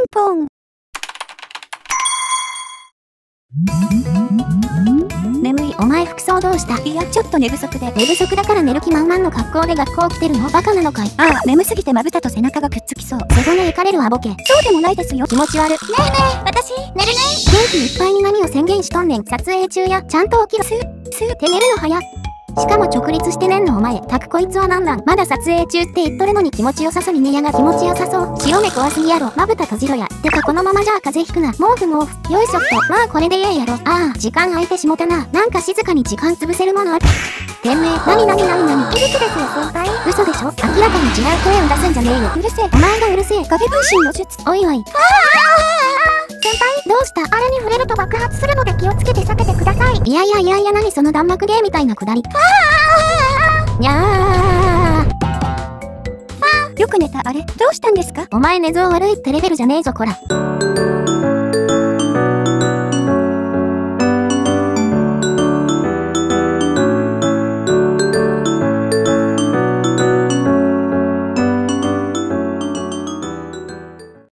ンポン。眠い、お前服装どうしたいや、ちょっと寝不足で。寝不足だから寝る気満々の格好で学校来てるの？バカなのかい？ああ、眠すぎてまぶたと背中がくっつきそう。背骨いかれるわボケ。そうでもないですよ。気持ち悪。ねえねえ、私、寝るね元気いっぱいに何を宣言しとんねん。撮影中や、ちゃんと起きろ。す、すって寝るの早っ。しかも直立して寝んのお前。たくこいつはなんなん？まだ撮影中って言っとるのに気持ちよさそうに寝やが気持ちよさそう。潮目怖すぎやろ。まぶた閉じろや。てかこのままじゃあ風邪ひくな。毛布毛布。よいしょっと。まあこれでええやろ。ああ、時間空いてしもたな。なんか静かに時間潰せるものある。店名、なになになになに。いびきですよ、先輩。嘘でしょ？明らかに違う声を出すんじゃねえよ。うるせえ。お前がうるせえ。影分身の術。おいおい。先輩、どうした？あれに触れると爆発するい。いやいやいやいや何その弾幕芸みたいなくだり。にゃー。よく寝たあれ、どうしたんですか？お前寝相悪いってレベルじゃねえぞこら。